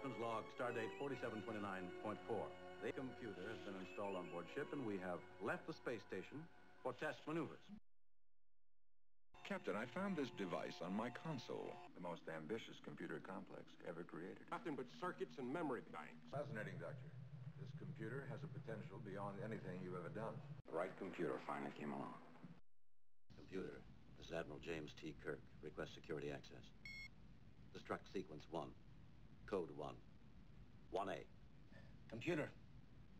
Captain's log, stardate 4729.4. The computer has been installed on board ship, and we have left the space station for test maneuvers. Captain, I found this device on my console. The most ambitious computer complex ever created. Nothing but circuits and memory banks. Fascinating, Doctor. This computer has a potential beyond anything you've ever done. The right computer finally came along. Computer, this is Admiral James T. Kirk. Request security access. Destruct sequence 1. Code 1. 1A. Computer,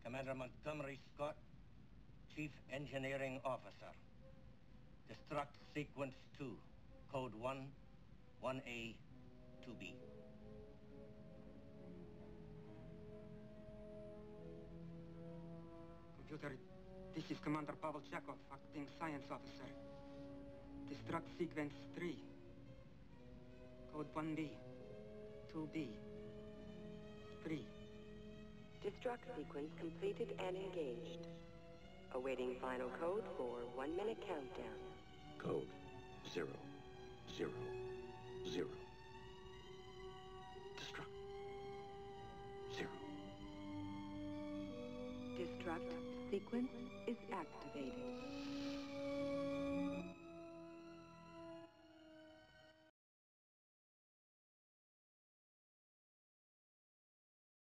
Commander Montgomery Scott, Chief Engineering Officer. Destruct sequence 2. Code 1. 1A. 2B. Computer, this is Commander Pavel Chekov, acting science officer. Destruct sequence 3. Code 1B. 2B. 3. Destruct sequence completed and engaged. Awaiting final code for one minute countdown. Code 0, 0, 0. Destruct. 0. Destruct sequence is activated.